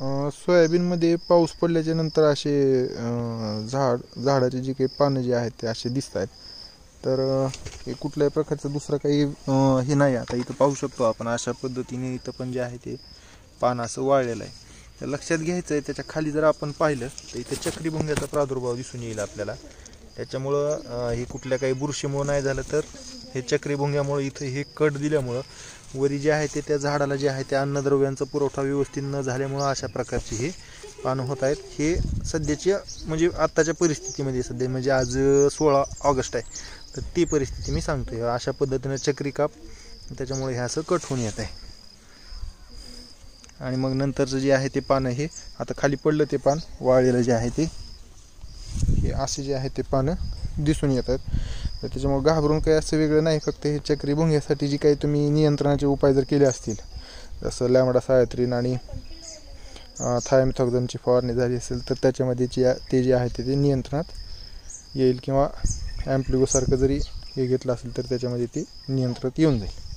सोयाबीनमध्ये पाऊस पडल्याच्या नंतर असे झाड झाडाचे जे काही पानं जे आहेत ते असे दिसत आहेत. तर हे कुठल्याही प्रकारचं दुसरं काही हे नाही. आता इथं पाहू शकतो आपण अशा पद्धतीने इथं पण जे आहे ते पान असं वाळलेलं आहे. तर लक्षात घ्यायचं आहे त्याच्याखाली जर आपण पाहिलं तर इथं चक्रीभुंग्याचा प्रादुर्भाव दिसून येईल आपल्याला. त्याच्यामुळं हे कुठल्या काही बुरशीमुळं नाही झालं तर हे चक्रीभुंग्यामुळं इथं हे कट दिल्यामुळं वरी जे आहे ते त्या झाडाला जे आहे त्या अन्नद्रव्यांचा पुरवठा व्यवस्थित न झाल्यामुळं अशा प्रकारची हे पानं होत आहेत. हे सध्याच्या म्हणजे आत्ताच्या परिस्थितीमध्ये सध्या म्हणजे आज सोळा ऑगस्ट आहे. तर ती परिस्थिती मी सांगतोय. अशा पद्धतीनं चक्री काप त्याच्यामुळे हे असं कट होऊन येत आहे. आणि मग नंतरचं जे आहे ते पानं हे आता खाली पडलं ते पान वाळलेलं जे आहे ते हे असे जे आहे ते पानं दिसून येत आहेत तर त्याच्यामुळे घाबरून काही असं वेगळं नाही फक्त हे चक्री भुंग्यासाठी जी काही तुम्ही नियंत्रणाचे उपाय जर केले असतील जसं लॅमडा सायत्रीन आणि थायमिथॉक्झमची फवारणी झाली असेल तर त्याच्यामध्ये जी ते जे आहे ते ते नियंत्रणात येईल किंवा ॲम्प्लिगोसारखं जरी हे घेतलं असेल तर त्याच्यामध्ये ते नियंत्रणात येऊन जाईल.